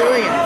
doing?